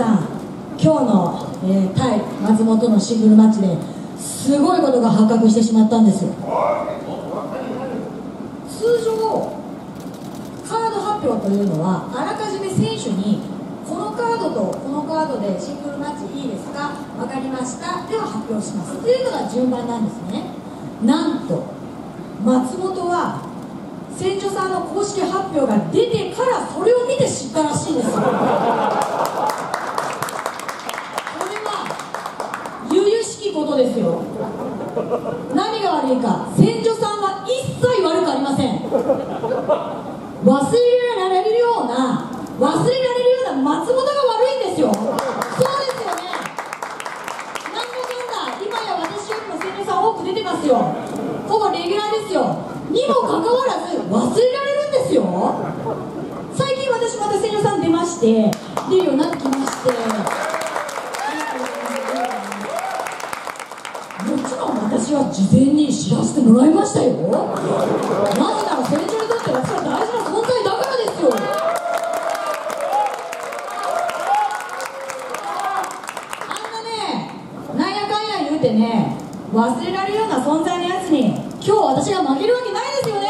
さん今日の、えー対松本のシングルマッチですごいことが発覚してしまったんです通常カード発表というのはあらかじめ選手にこのカードとこのカードでシングルマッチいいですか？分かりました。では発表します。というのが順番なんですね。なんと松本は船長さんの公式発表が出てからそれを見て知ったらしいんですよこれは由々しきことですよ何が悪いか船長さんは一切悪くありません。忘れられるような忘れられるような松本が悪いんですよそうですよねなんだかんだ今や私よりも船長さん多く出てますよほぼレギュラーですよにもかかわらず忘れられるんですよ最近私また船長さん出まして出るようになってきましてもちろん私は事前に知らせてもらいましたよ。なぜなら船長にとって私は大事な存在だからですよ。あんなねなんやかんや言うてね忘れられるような存在のやつに今日私が負けるわけないですよね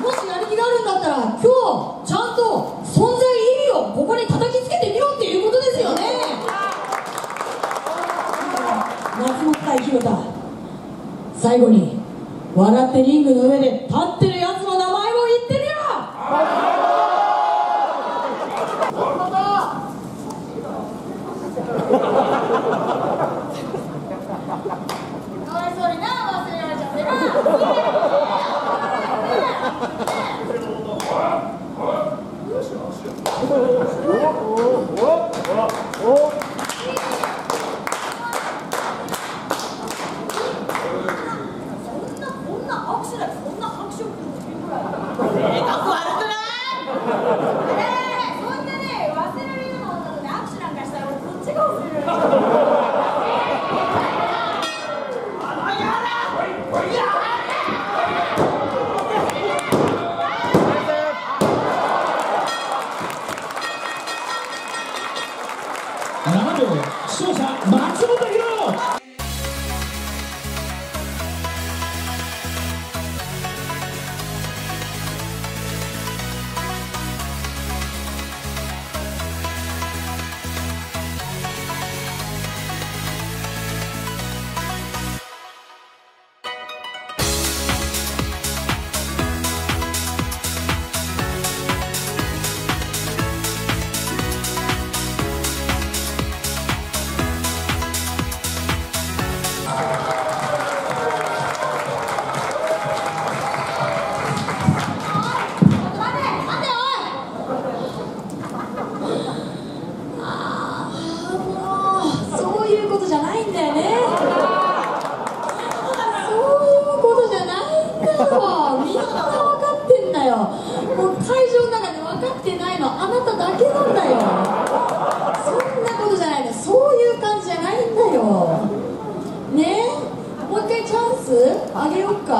もしやる気があるんだったら今日ちゃんと存在意義をここに叩きつけてみろっていうことですよね松本対広田最後に笑ってリングの上でチャンスあげようか。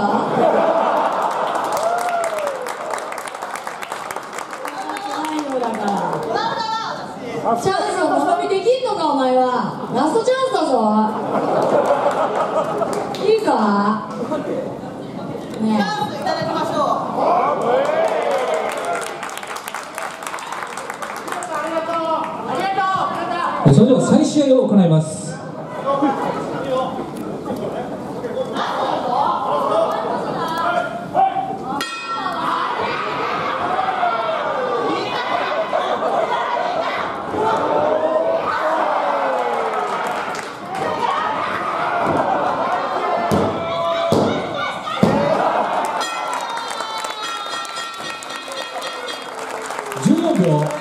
チャンスをものにできんのかお前は。ラストチャンスだぞ。いいか？ねいただきましょう。それでは再試合を行います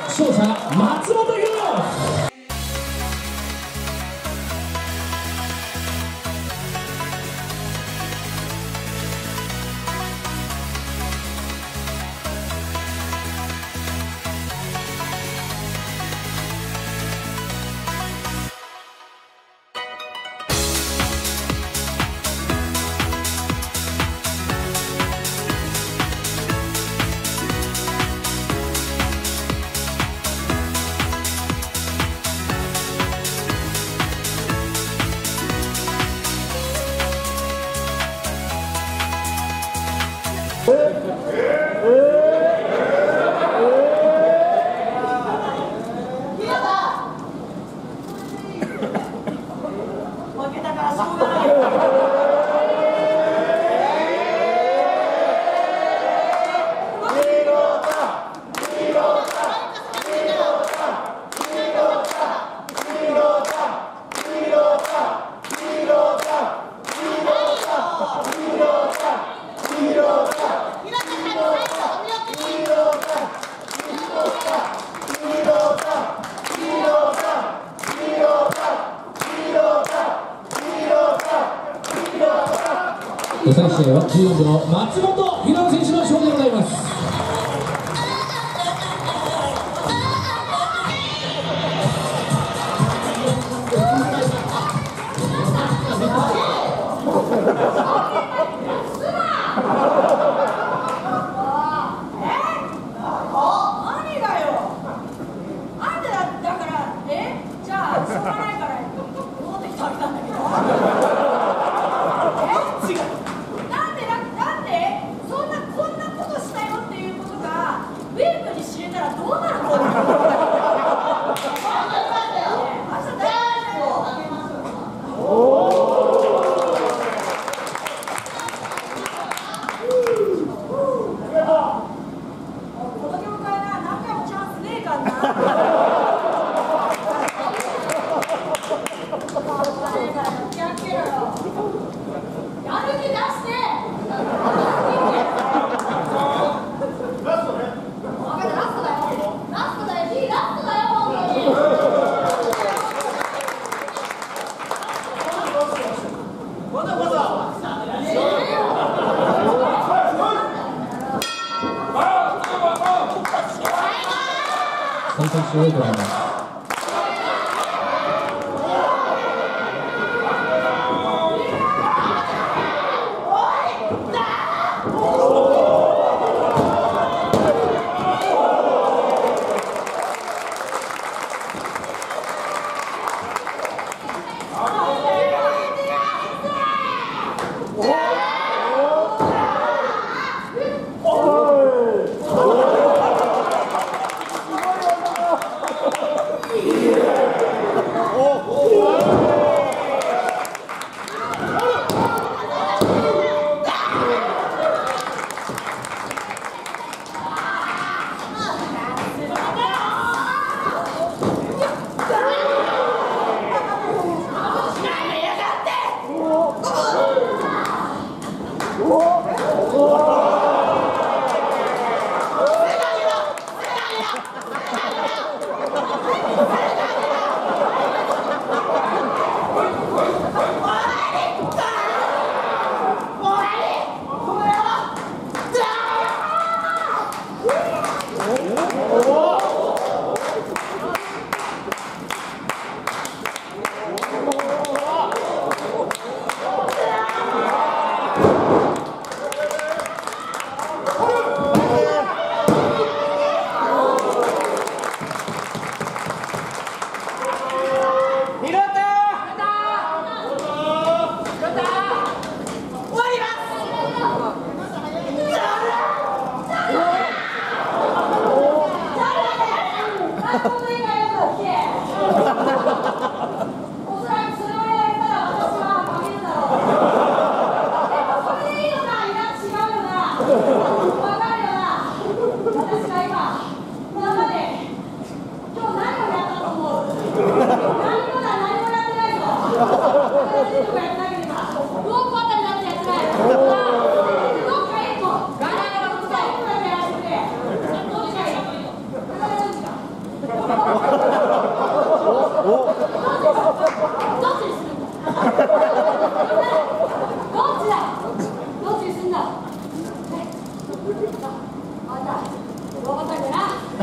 勝者松本裕そうだ。選手はキンの松本弘次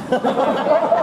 Ha ha ha ha!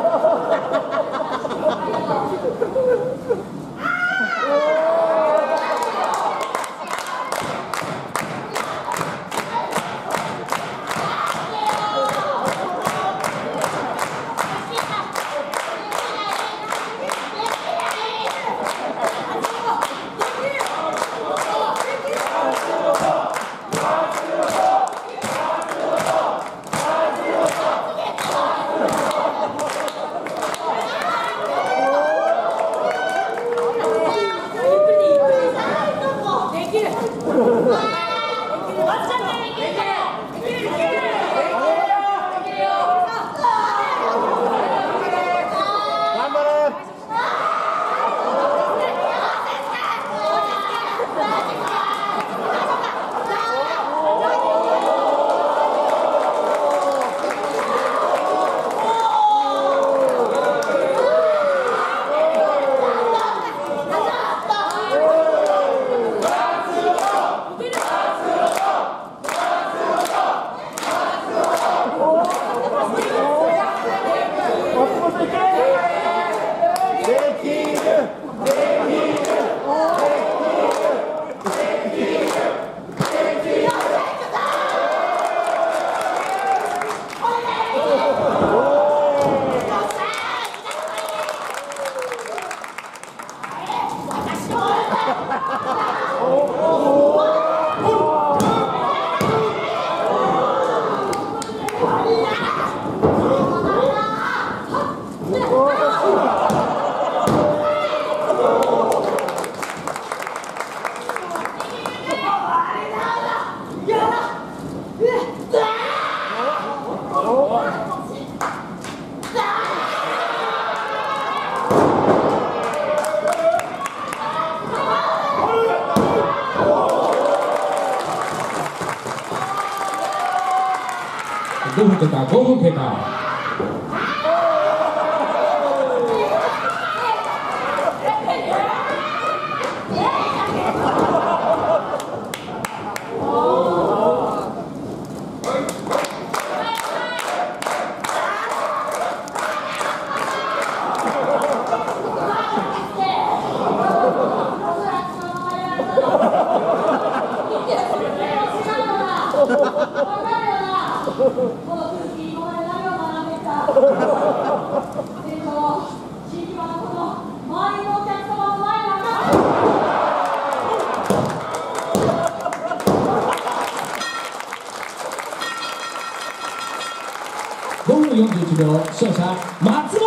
打公共频分41秒勝者松本